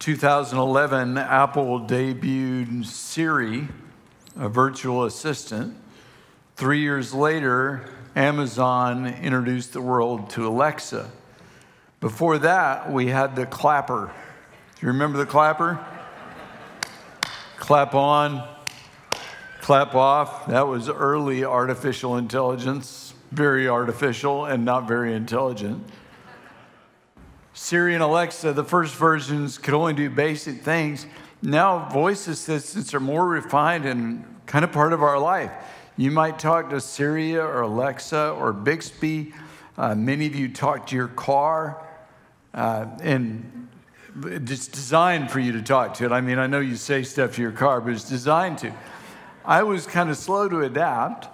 2011, Apple debuted Siri, a virtual assistant. Three years later, Amazon introduced the world to Alexa. Before that, we had the clapper. Do you remember the clapper? clap on, clap off. That was early artificial intelligence, very artificial and not very intelligent. Siri and Alexa, the first versions could only do basic things. Now, voice assistants are more refined and kind of part of our life. You might talk to Siri or Alexa or Bixby. Uh, many of you talk to your car, uh, and it's designed for you to talk to it. I mean, I know you say stuff to your car, but it's designed to. I was kind of slow to adapt,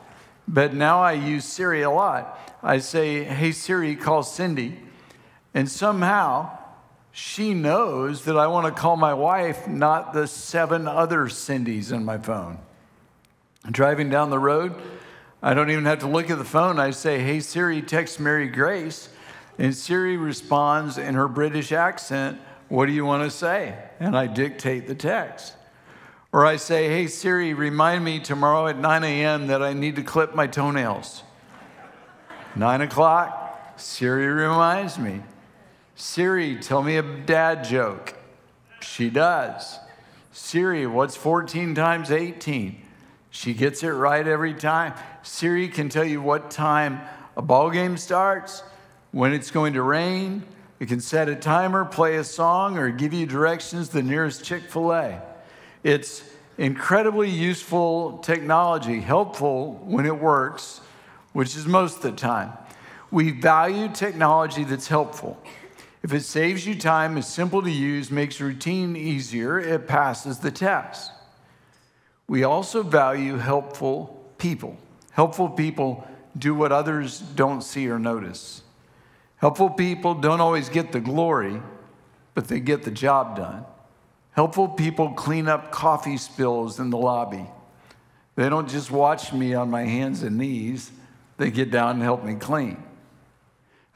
but now I use Siri a lot. I say, Hey, Siri, call Cindy. And somehow she knows that I want to call my wife, not the seven other Cindy's in my phone. Driving down the road, I don't even have to look at the phone. I say, Hey Siri, text Mary Grace. And Siri responds in her British accent, What do you want to say? And I dictate the text. Or I say, Hey Siri, remind me tomorrow at 9 a.m. that I need to clip my toenails. Nine o'clock, Siri reminds me. Siri, tell me a dad joke. She does. Siri, what's 14 times 18? She gets it right every time. Siri can tell you what time a ball game starts, when it's going to rain. It can set a timer, play a song, or give you directions to the nearest Chick fil A. It's incredibly useful technology, helpful when it works, which is most of the time. We value technology that's helpful. If it saves you time, is simple to use, makes routine easier, it passes the test. We also value helpful people. Helpful people do what others don't see or notice. Helpful people don't always get the glory, but they get the job done. Helpful people clean up coffee spills in the lobby. They don't just watch me on my hands and knees, they get down and help me clean.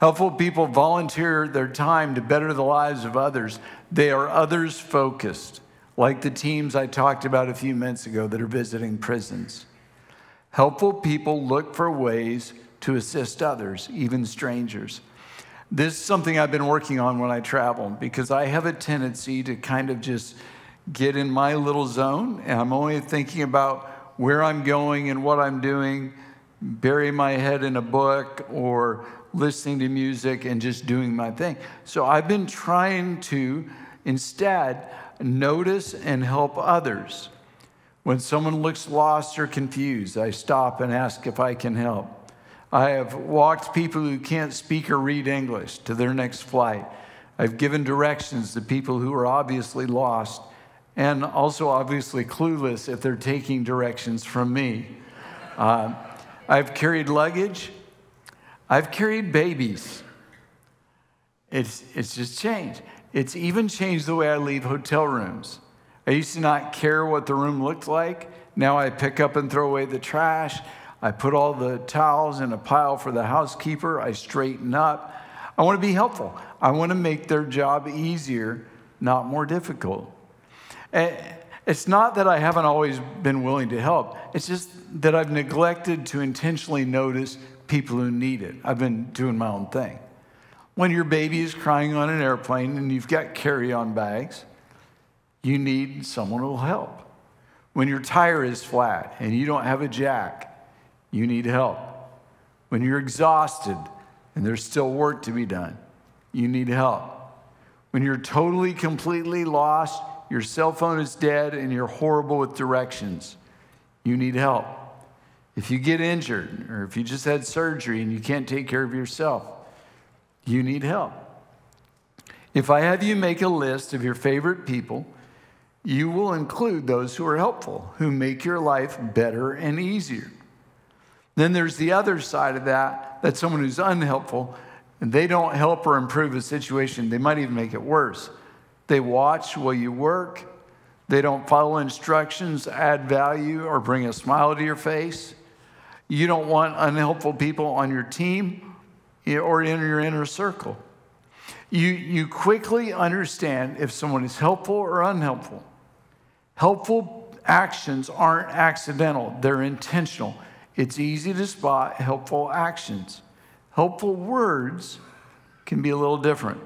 Helpful people volunteer their time to better the lives of others. They are others focused, like the teams I talked about a few minutes ago that are visiting prisons. Helpful people look for ways to assist others, even strangers. This is something I've been working on when I travel because I have a tendency to kind of just get in my little zone and I'm only thinking about where I'm going and what I'm doing, bury my head in a book or listening to music and just doing my thing. So I've been trying to instead notice and help others. When someone looks lost or confused, I stop and ask if I can help. I have walked people who can't speak or read English to their next flight. I've given directions to people who are obviously lost and also obviously clueless if they're taking directions from me. Uh, I've carried luggage I've carried babies. It's, it's just changed. It's even changed the way I leave hotel rooms. I used to not care what the room looked like. Now I pick up and throw away the trash. I put all the towels in a pile for the housekeeper. I straighten up. I want to be helpful. I want to make their job easier, not more difficult. Eh, it's not that I haven't always been willing to help, it's just that I've neglected to intentionally notice people who need it. I've been doing my own thing. When your baby is crying on an airplane and you've got carry on bags, you need someone who will help. When your tire is flat and you don't have a jack, you need help. When you're exhausted and there's still work to be done, you need help. When you're totally, completely lost, your cell phone is dead, and you're horrible with directions, you need help. If you get injured or if you just had surgery and you can't take care of yourself, you need help. If I have you make a list of your favorite people, you will include those who are helpful, who make your life better and easier. Then there's the other side of that that's someone who's unhelpful and they don't help or improve a situation. They might even make it worse. They watch while you work, they don't follow instructions, add value, or bring a smile to your face. You don't want unhelpful people on your team eh, or in your inner circle. You, you quickly understand if someone is helpful or unhelpful. Helpful actions aren't accidental, they're intentional. It's easy to spot helpful actions. Helpful words can be a little different.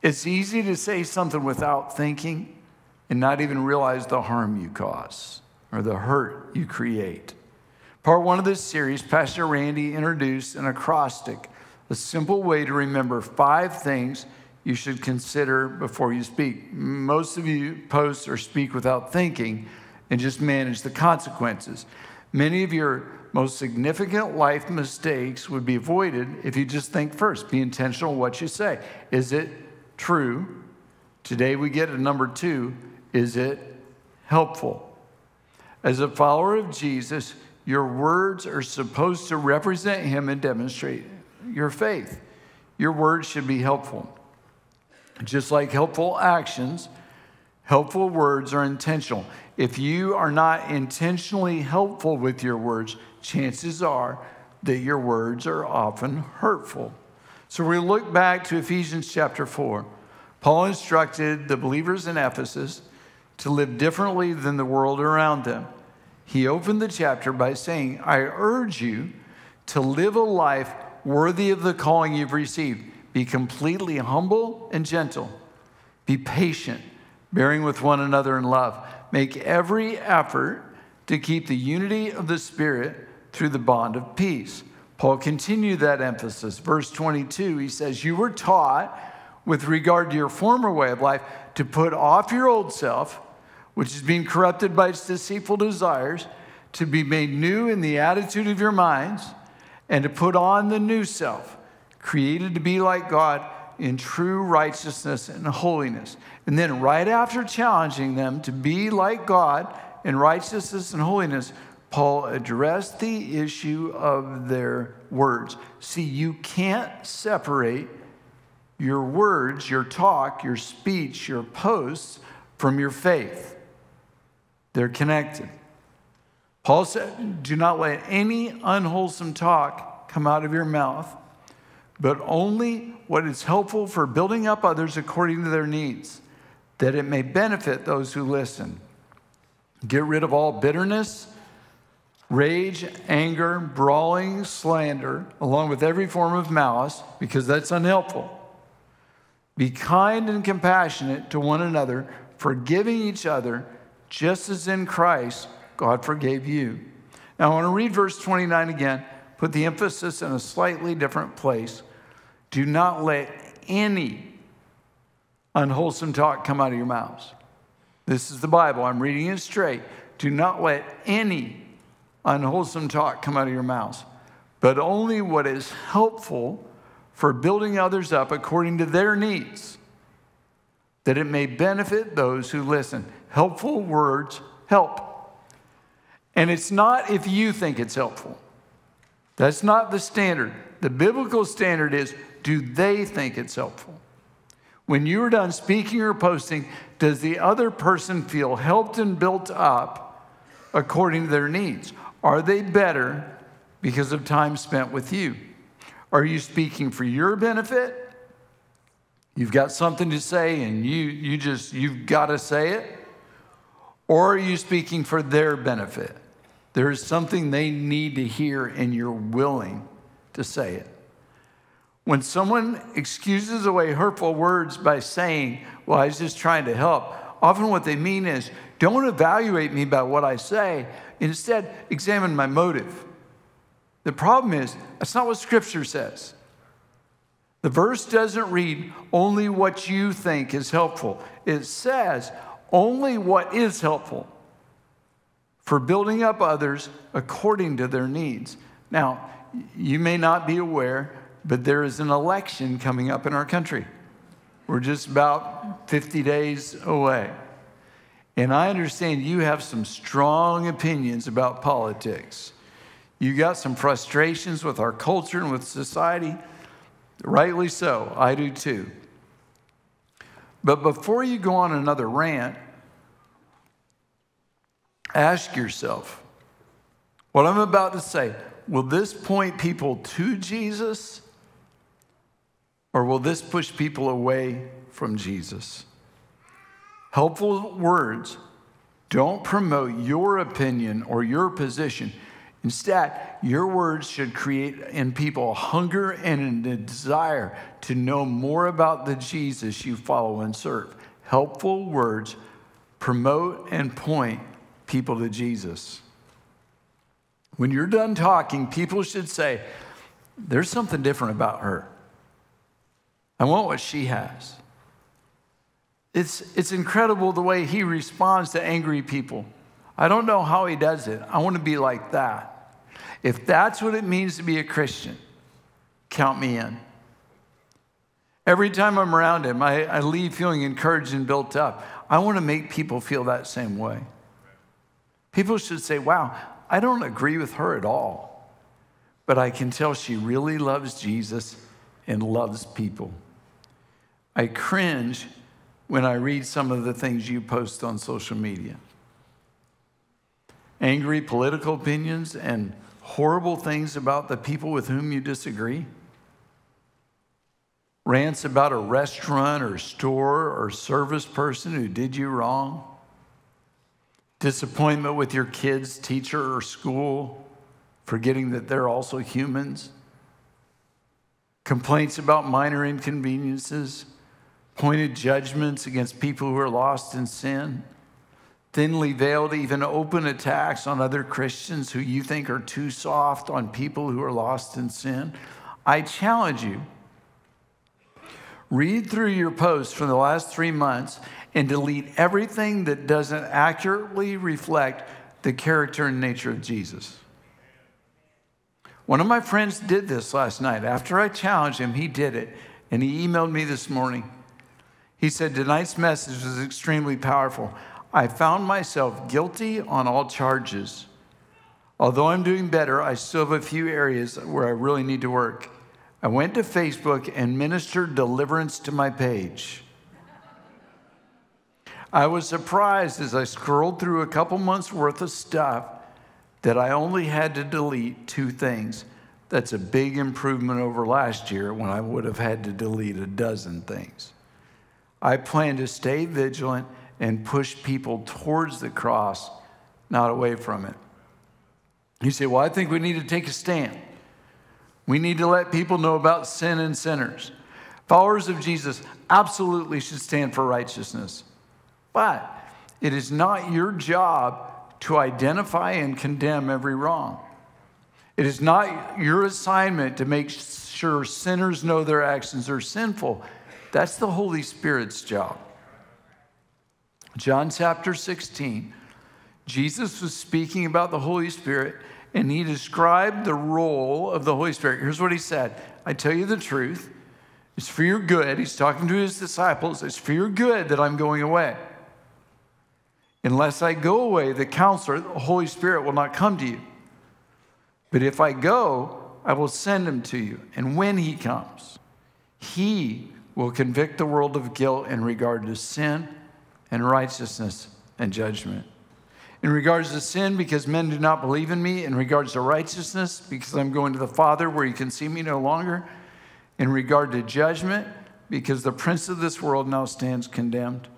It's easy to say something without thinking and not even realize the harm you cause or the hurt you create. Part one of this series, Pastor Randy introduced an acrostic, a simple way to remember five things you should consider before you speak. Most of you post or speak without thinking and just manage the consequences. Many of your most significant life mistakes would be avoided if you just think first. Be intentional what you say. Is it true? Today we get to number two. Is it helpful? As a follower of Jesus, your words are supposed to represent him and demonstrate your faith. Your words should be helpful. Just like helpful actions, helpful words are intentional. If you are not intentionally helpful with your words, chances are that your words are often hurtful. So we look back to Ephesians chapter 4. Paul instructed the believers in Ephesus to live differently than the world around them. He opened the chapter by saying, I urge you to live a life worthy of the calling you've received. Be completely humble and gentle. Be patient, bearing with one another in love. Make every effort to keep the unity of the Spirit through the bond of peace. Paul continued that emphasis. Verse 22, he says, You were taught with regard to your former way of life to put off your old self, which is being corrupted by its deceitful desires, to be made new in the attitude of your minds, and to put on the new self, created to be like God in true righteousness and holiness. And then, right after challenging them to be like God in righteousness and holiness, Paul addressed the issue of their words. See, you can't separate your words, your talk, your speech, your posts from your faith. They're connected. Paul said, Do not let any unwholesome talk come out of your mouth, but only what is helpful for building up others according to their needs, that it may benefit those who listen. Get rid of all bitterness rage, anger, brawling, slander, along with every form of malice, because that's unhelpful. Be kind and compassionate to one another, forgiving each other, just as in Christ God forgave you. Now, I want to read verse 29 again, put the emphasis in a slightly different place. Do not let any unwholesome talk come out of your mouths. This is the Bible. I'm reading it straight. Do not let any unwholesome talk come out of your mouths, but only what is helpful for building others up according to their needs, that it may benefit those who listen. Helpful words help. And it's not if you think it's helpful. That's not the standard. The biblical standard is do they think it's helpful? When you are done speaking or posting, does the other person feel helped and built up according to their needs? Are they better because of time spent with you? Are you speaking for your benefit? You've got something to say and you, you just, you've got to say it? Or are you speaking for their benefit? There is something they need to hear and you're willing to say it. When someone excuses away hurtful words by saying, Well, I was just trying to help, often what they mean is, Don't evaluate me by what I say. Instead, examine my motive. The problem is, that's not what Scripture says. The verse doesn't read only what you think is helpful, it says only what is helpful for building up others according to their needs. Now, you may not be aware, but there is an election coming up in our country. We're just about 50 days away. And I understand you have some strong opinions about politics. You got some frustrations with our culture and with society. Rightly so. I do too. But before you go on another rant, ask yourself what I'm about to say will this point people to Jesus Or will this push people away from Jesus? Helpful words don't promote your opinion or your position. Instead, your words should create in people a hunger and a desire to know more about the Jesus you follow and serve. Helpful words promote and point people to Jesus. When you're done talking, people should say, There's something different about her. I want what she has. It's, it's incredible the way he responds to angry people. I don't know how he does it. I want to be like that. If that's what it means to be a Christian, count me in. Every time I'm around him, I, I leave feeling encouraged and built up. I want to make people feel that same way. People should say, wow, I don't agree with her at all, but I can tell she really loves Jesus and loves people. I cringe when I read some of the things you post on social media. Angry political opinions and horrible things about the people with whom you disagree? Rants about a restaurant or store or service person who did you wrong? Disappointment with your kids, teacher, or school, forgetting that they're also humans? Complaints about minor inconveniences? Pointed judgments against people who are lost in sin? thinly veiled, even open attacks on other Christians who you think are too soft, on people who are lost in sin. I challenge you read through your posts from the last three months and delete everything that doesn't accurately reflect the character and nature of Jesus. One of my friends did this last night. After I challenged him, he did it. And he emailed me this morning. He said, Tonight's message was extremely powerful. I found myself guilty on all charges. Although I'm doing better, I still have a few areas where I really need to work. I went to Facebook and ministered deliverance to my page. I was surprised as I scrolled through a couple months worth of stuff that I only had to delete two things. That's a big improvement over last year when I would have had to delete a dozen things. I plan to stay vigilant and push people towards the cross, not away from it. You say, Well, I think we need to take a stand. We need to let people know about sin and sinners. Followers of Jesus absolutely should stand for righteousness. But it is not your job to identify and condemn every wrong. It is not your assignment to make sure sinners know their actions are sinful. That's the Holy Spirit's job. John chapter 16, Jesus was speaking about the Holy Spirit and he described the role of the Holy Spirit. Here's what he said I tell you the truth. It's for your good. He's talking to his disciples. It's for your good that I'm going away. Unless I go away, the counselor, the Holy Spirit, will not come to you. But if I go, I will send him to you. And when he comes, he will convict the world of guilt in regard to sin and righteousness and judgment. In regards to sin, because men do not believe in me. In regards to righteousness, because I'm going to the Father where you can see me no longer. In regard to judgment, because the prince of this world now stands condemned.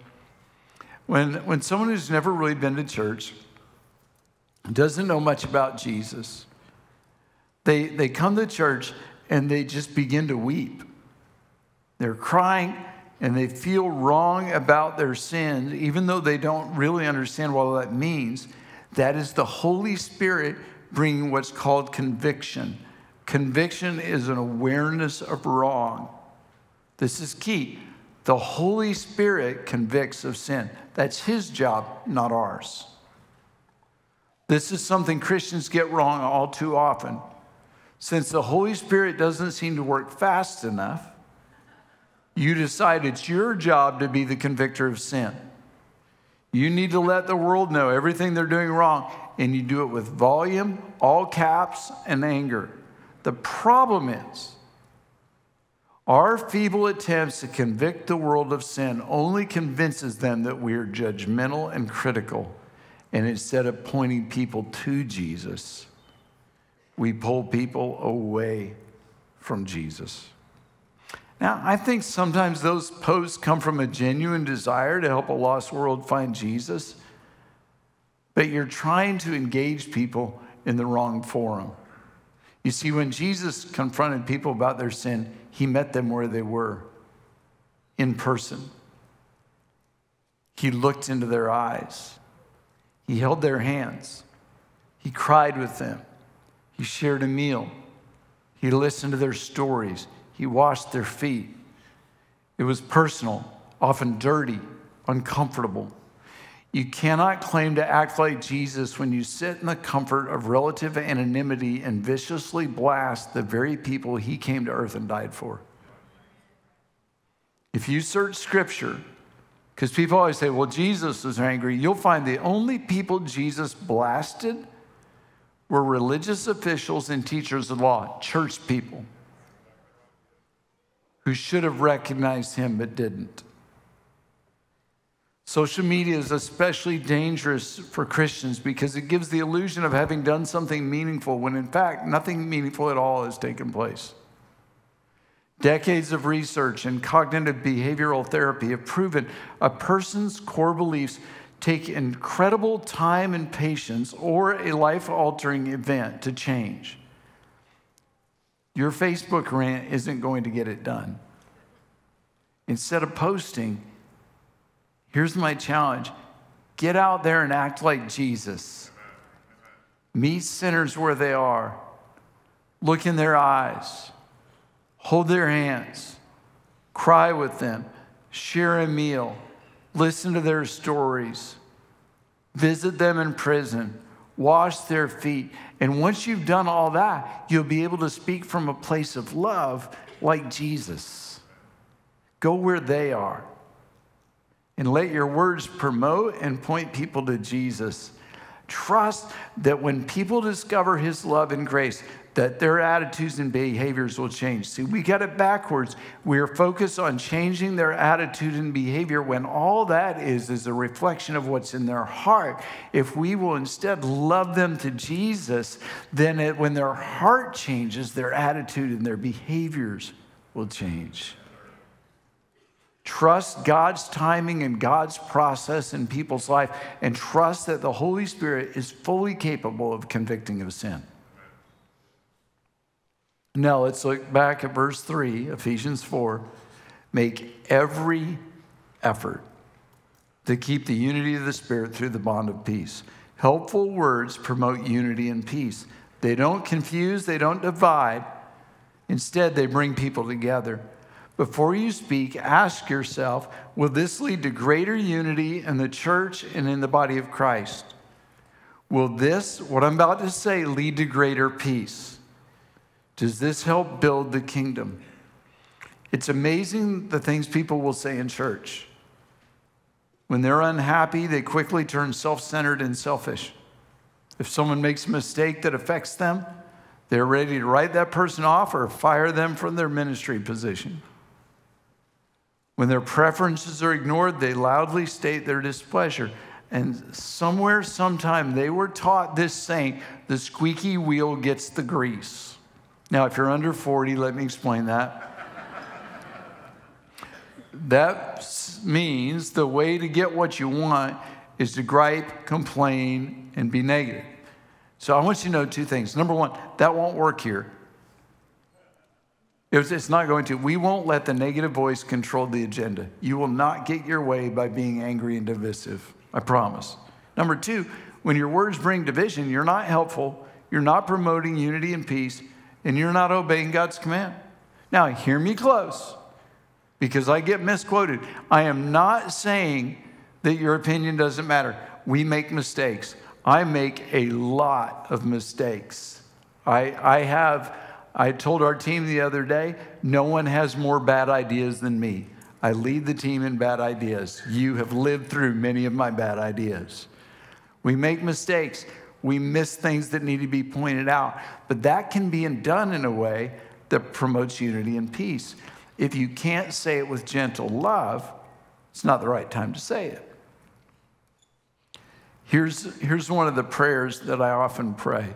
When, when someone who's never really been to church doesn't know much about Jesus, they, they come to church and they just begin to weep. They're crying and they feel wrong about their sins, even though they don't really understand what that means, that is the Holy Spirit bringing what's called conviction. Conviction is an awareness of wrong. This is key. The Holy Spirit convicts of sin. That's His job, not ours. This is something Christians get wrong all too often. Since the Holy Spirit doesn't seem to work fast enough, you decide it's your job to be the convictor of sin. You need to let the world know everything they're doing wrong, and you do it with volume, all caps, and anger. The problem is, our feeble attempts to convict the world of sin only convinces them that we are judgmental and critical. And instead of pointing people to Jesus, we pull people away from Jesus. Now, I think sometimes those posts come from a genuine desire to help a lost world find Jesus, but you're trying to engage people in the wrong forum. You see, when Jesus confronted people about their sin, he met them where they were in person. He looked into their eyes, he held their hands, he cried with them, he shared a meal, he listened to their stories. He washed their feet. It was personal, often dirty, uncomfortable. You cannot claim to act like Jesus when you sit in the comfort of relative anonymity and viciously blast the very people he came to earth and died for. If you search scripture, because people always say, well, Jesus was angry, you'll find the only people Jesus blasted were religious officials and teachers of law, church people who should have recognized him but didn't. Social media is especially dangerous for Christians because it gives the illusion of having done something meaningful when in fact nothing meaningful at all has taken place. Decades of research and cognitive behavioral therapy have proven a person's core beliefs take incredible time and patience or a life altering event to change. Your Facebook rant isn't going to get it done. Instead of posting, here's my challenge. Get out there and act like Jesus. Meet sinners where they are, look in their eyes, hold their hands, cry with them, share a meal, listen to their stories, visit them in prison. Wash their feet. And once you've done all that, you'll be able to speak from a place of love like Jesus. Go where they are. And let your words promote and point people to Jesus. Trust that when people discover his love and grace, that their attitudes and behaviors will change. See, we get it backwards. We are focused on changing their attitude and behavior when all that is is a reflection of what's in their heart. If we will instead love them to Jesus, then it, when their heart changes, their attitude and their behaviors will change. Trust God's timing and God's process in people's life, and trust that the Holy Spirit is fully capable of convicting of sin. Now let's look back at verse 3, Ephesians 4. Make every effort to keep the unity of the Spirit through the bond of peace. Helpful words promote unity and peace. They don't confuse, they don't divide. Instead, they bring people together. Before you speak, ask yourself will this lead to greater unity in the church and in the body of Christ? Will this, what I'm about to say, lead to greater peace? Does this help build the kingdom? It's amazing the things people will say in church. When they're unhappy, they quickly turn self centered and selfish. If someone makes a mistake that affects them, they're ready to write that person off or fire them from their ministry position. When their preferences are ignored, they loudly state their displeasure. And somewhere, sometime, they were taught this saying the squeaky wheel gets the grease. Now, if you're under 40, let me explain that. that means the way to get what you want is to gripe, complain, and be negative. So I want you to know two things. Number one, that won't work here. It's not going to. We won't let the negative voice control the agenda. You will not get your way by being angry and divisive. I promise. Number two, when your words bring division, you're not helpful. You're not promoting unity and peace and you're not obeying God's command. Now, hear me close because I get misquoted. I am not saying that your opinion doesn't matter. We make mistakes. I make a lot of mistakes. I, I have, I told our team the other day, no one has more bad ideas than me. I lead the team in bad ideas. You have lived through many of my bad ideas. We make mistakes we miss things that need to be pointed out. But that can be done in a way that promotes unity and peace. If you can't say it with gentle love, it's not the right time to say it. Here's, here's one of the prayers that I often pray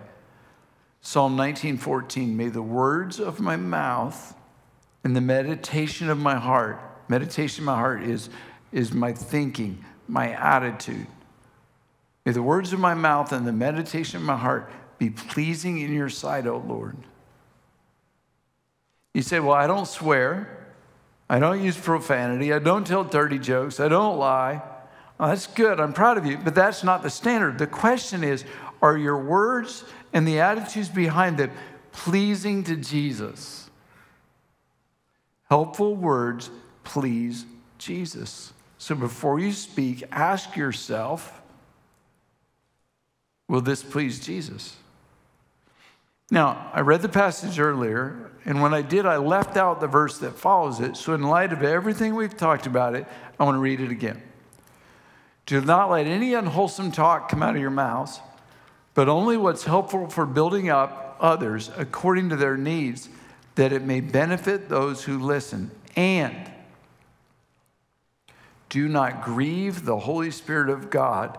Psalm 19:14 May the words of my mouth and the meditation of my heart. Meditation of my heart is, is my thinking, my attitude. May the words of my mouth and the meditation of my heart be pleasing in your sight, O Lord. You say, Well, I don't swear. I don't use profanity. I don't tell dirty jokes. I don't lie. That's good. I'm proud of you. But that's not the standard. The question is are your words and the attitudes behind them pleasing to Jesus? Helpful words please Jesus. So before you speak, ask yourself will this please Jesus? Now, I read the passage earlier, and when I did, I left out the verse that follows it. So, in light of everything we've talked about it, I want to read it again. Do not let any unwholesome talk come out of your mouths, but only what's helpful for building up others according to their needs, that it may benefit those who listen. And do not grieve the Holy Spirit of God,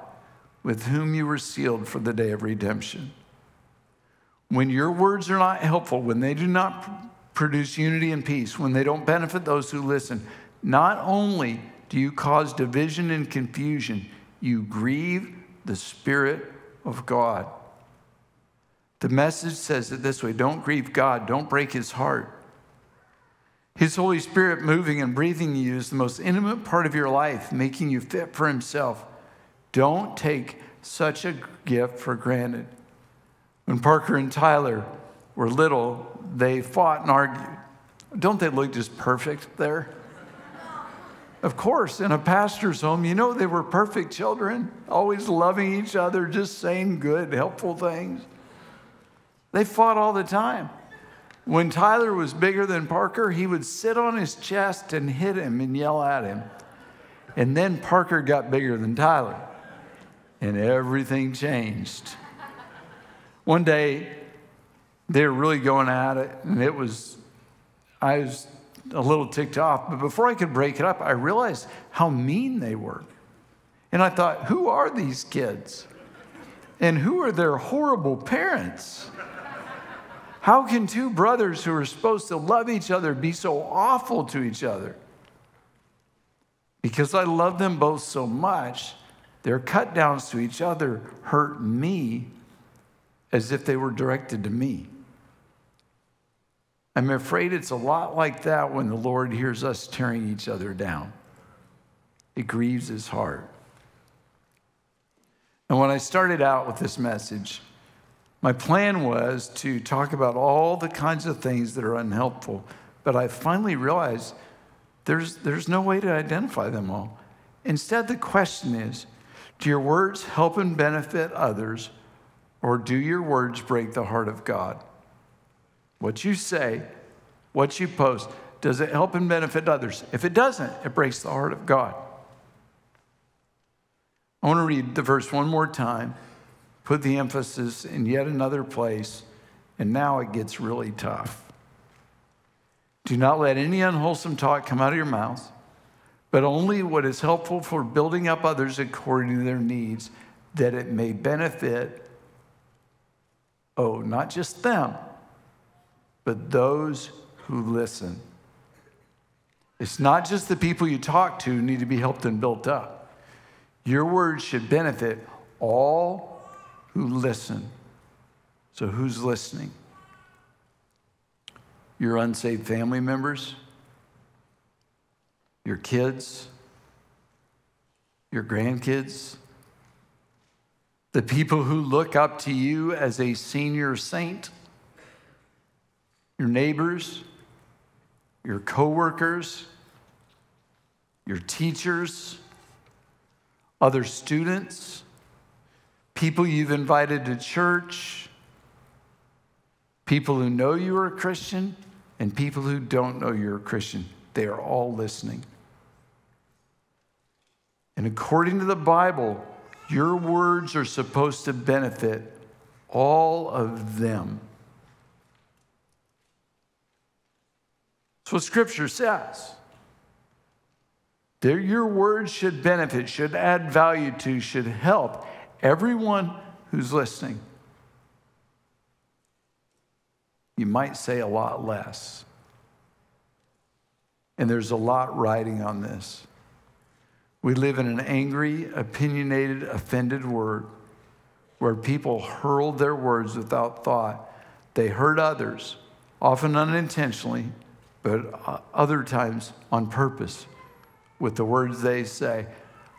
with whom you were sealed for the day of redemption. When your words are not helpful, when they do not produce unity and peace, when they don't benefit those who listen, not only do you cause division and confusion, you grieve the Spirit of God. The message says it this way don't grieve God, don't break his heart. His Holy Spirit moving and breathing you is the most intimate part of your life, making you fit for himself. Don't take such a gift for granted. When Parker and Tyler were little, they fought and argued. Don't they look just perfect there? Of course, in a pastor's home, you know they were perfect children, always loving each other, just saying good, helpful things. They fought all the time. When Tyler was bigger than Parker, he would sit on his chest and hit him and yell at him. And then Parker got bigger than Tyler, and everything changed. One day, they were really going at it, and it was, I was a little ticked off. But before I could break it up, I realized how mean they were. And I thought, who are these kids? And who are their horrible parents? How can two brothers who are supposed to love each other be so awful to each other? Because I love them both so much, their cut downs to each other hurt me as if they were directed to me. I'm afraid it's a lot like that when the Lord hears us tearing each other down. It grieves his heart. And when I started out with this message, my plan was to talk about all the kinds of things that are unhelpful, but I finally realized there's, there's no way to identify them all. Instead, the question is do your words help and benefit others, or do your words break the heart of God? What you say, what you post, does it help and benefit others? If it doesn't, it breaks the heart of God. I want to read the verse one more time, put the emphasis in yet another place, and now it gets really tough. Do not let any unwholesome talk come out of your mouth, but only what is helpful for building up others according to their needs, that it may benefit, oh, not just them, but those who listen. It's not just the people you talk to need to be helped and built up. Your words should benefit all who listen. So, who's listening? Your unsaved family members, your kids, your grandkids, the people who look up to you as a senior saint your neighbors, your coworkers, your teachers, other students, people you've invited to church, people who know you are a Christian, and people who don't know you're a Christian. They are all listening. And according to the Bible, your words are supposed to benefit all of them. That's what Scripture says. Your words should benefit, should add value to, should help everyone who's listening. You might say a lot less. And there's a lot riding on this. We live in an angry, opinionated, offended world where people hurl their words without thought. They hurt others, often unintentionally, but uh, other times on purpose, with the words they say.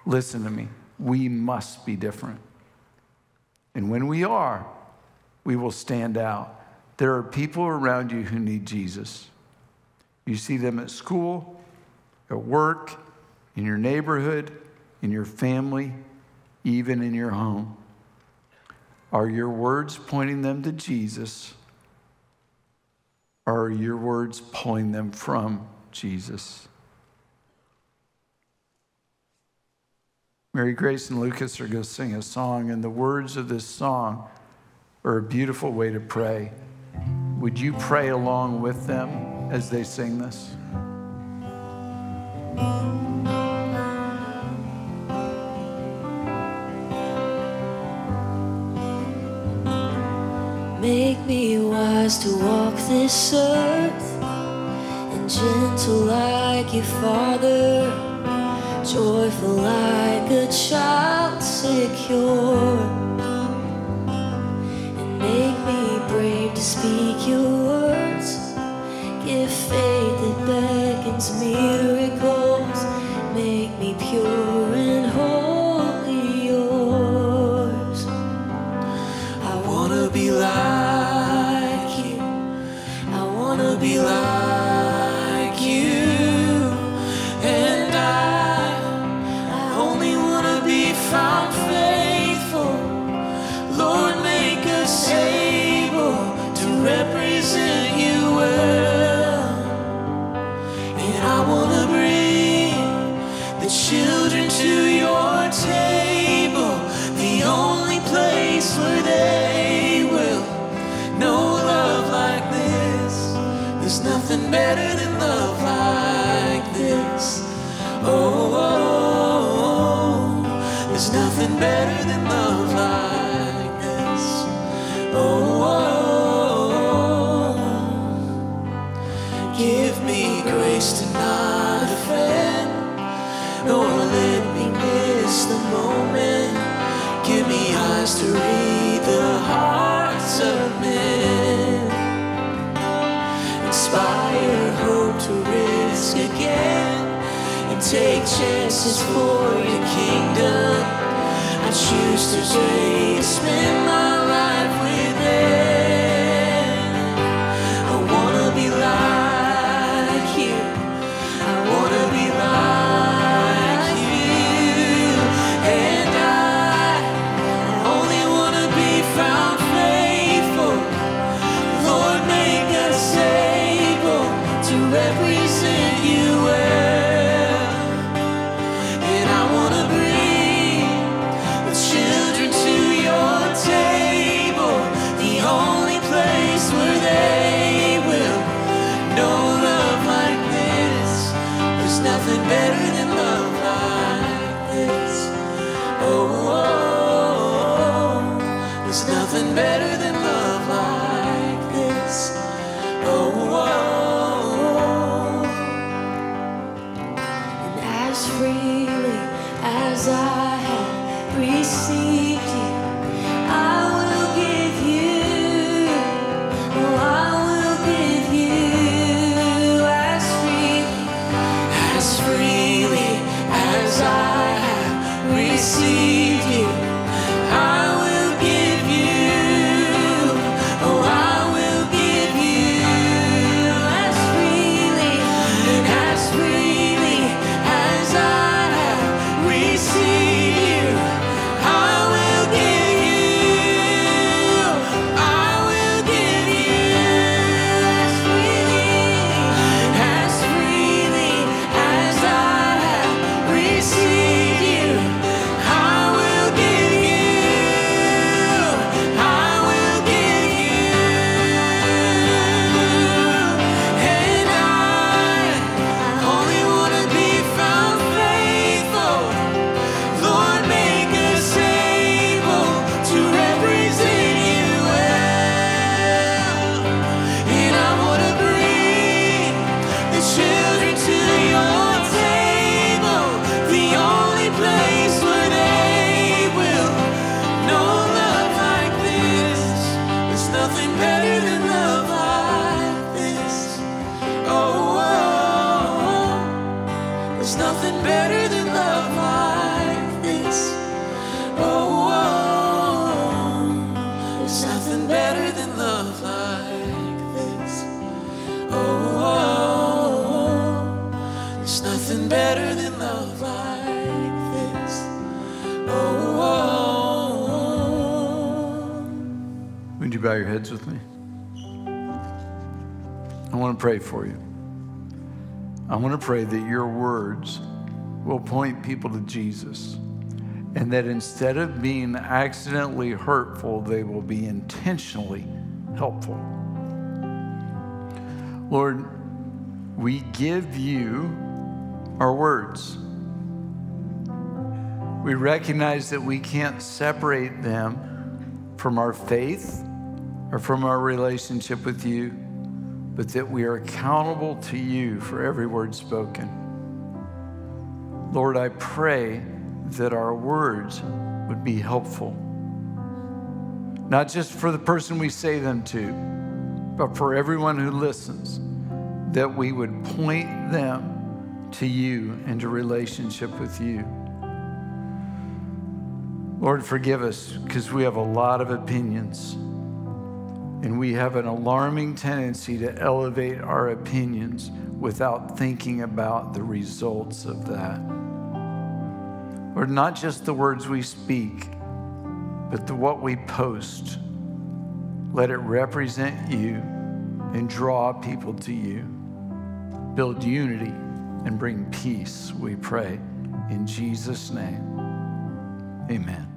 Listen to me, we must be different. And when we are, we will stand out. There are people around you who need Jesus. You see them at school, at work, in your neighborhood, in your family, even in your home. Are your words pointing them to Jesus? Or are your words pulling them from Jesus? Mary Grace and Lucas are going to sing a song, and the words of this song are a beautiful way to pray. Would you pray along with them as they sing this? Make me wise to walk this earth and gentle like your father, joyful like a child, secure. And make me brave to speak your words, give faith that beckons miracles, make me pure nothing better than love like this. Oh, oh, oh. there's nothing better than love like this. Oh, oh, oh. give me grace to not offend nor let me miss the moment. Give me eyes to read take chances for your kingdom. I choose today to spend my pray for you. I want to pray that your words will point people to Jesus and that instead of being accidentally hurtful, they will be intentionally helpful. Lord, we give you our words. We recognize that we can't separate them from our faith or from our relationship with you, but that we are accountable to you for every word spoken. Lord, I pray that our words would be helpful, not just for the person we say them to, but for everyone who listens, that we would point them to you and to relationship with you. Lord, forgive us because we have a lot of opinions. And we have an alarming tendency to elevate our opinions without thinking about the results of that. Lord, not just the words we speak, but the what we post. Let it represent you and draw people to you. Build unity and bring peace, we pray. In Jesus' name, amen.